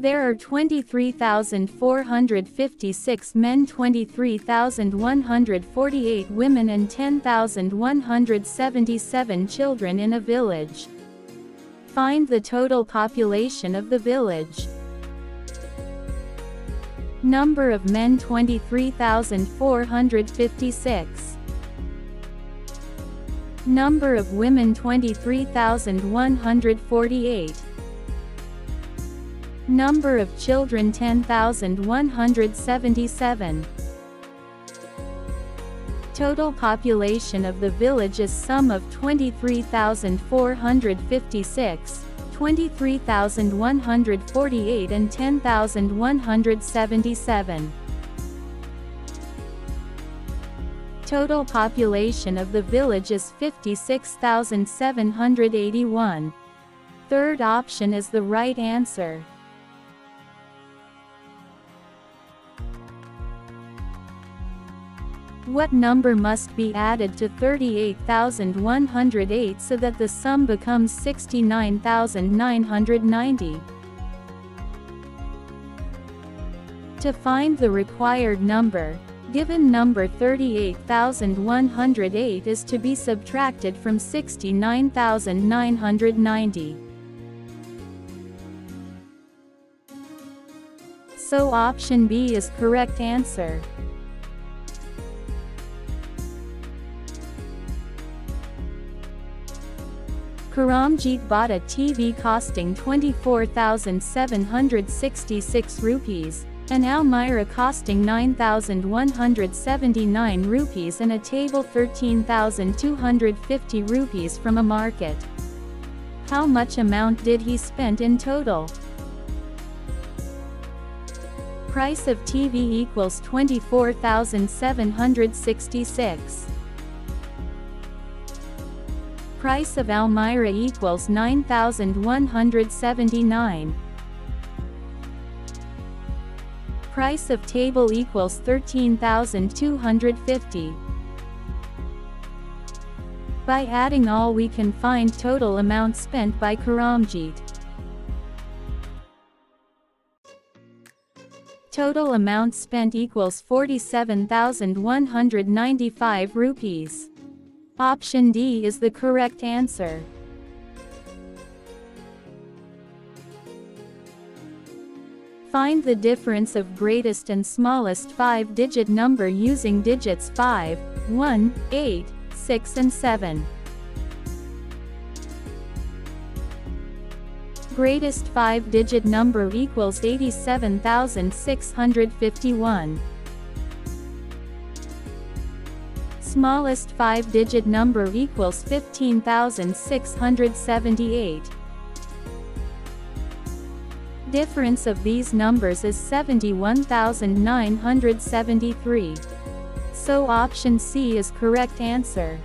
There are 23,456 men 23,148 women and 10,177 children in a village. Find the total population of the village. Number of men 23,456. Number of women 23,148. Number of children 10,177. Total population of the village is sum of 23,456, 23,148 and 10,177. Total population of the village is 56,781. Third option is the right answer. What number must be added to 38,108 so that the sum becomes 69,990? To find the required number, given number 38,108 is to be subtracted from 69,990. So option B is correct answer. Karamjit bought a TV costing 24,766 rupees, an Almirah costing 9,179 rupees and a table 13,250 rupees from a market. How much amount did he spend in total? Price of TV equals 24,766. Price of Almira equals 9,179. Price of table equals 13,250. By adding all we can find total amount spent by Karamjit. Total amount spent equals 47,195 rupees. Option D is the correct answer. Find the difference of greatest and smallest 5-digit number using digits 5, 1, 8, 6 and 7. Greatest 5-digit number equals 87,651. Smallest 5-digit number equals 15,678. Difference of these numbers is 71,973. So option C is correct answer.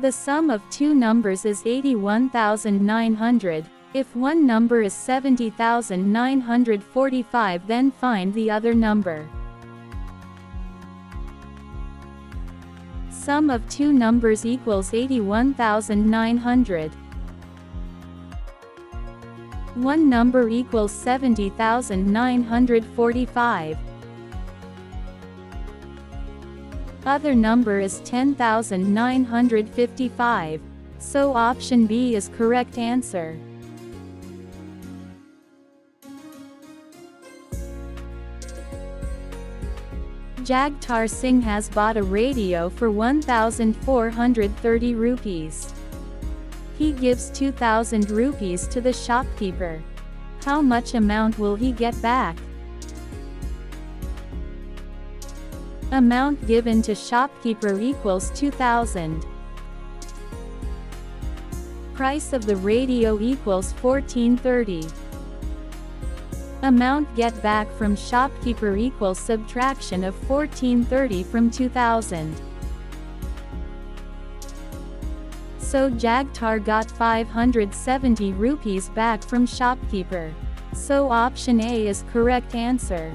The sum of two numbers is 81,900. If one number is 70,945 then find the other number. Sum of two numbers equals 81,900. One number equals 70,945. Other number is 10,955. So option B is correct answer. Jagtar Singh has bought a radio for 1,430 rupees. He gives 2,000 rupees to the shopkeeper. How much amount will he get back? Amount given to shopkeeper equals 2000. Price of the radio equals 1430. Amount get back from shopkeeper equals subtraction of 1430 from 2000. So Jagtar got 570 rupees back from shopkeeper. So option A is correct answer.